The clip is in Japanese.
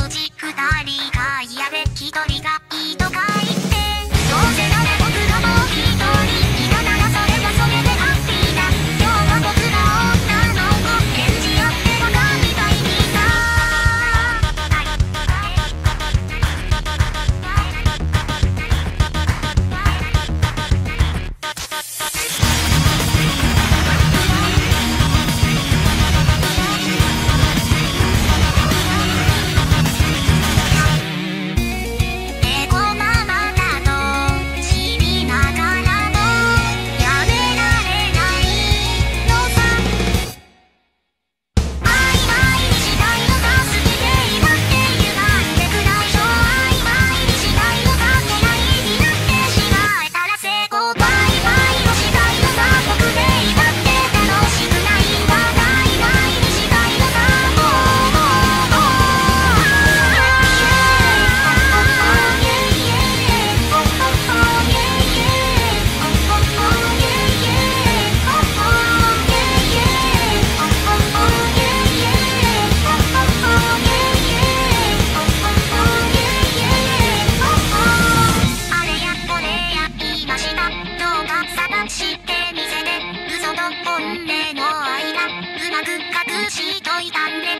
のうち二人本の間うまく隠しといたんで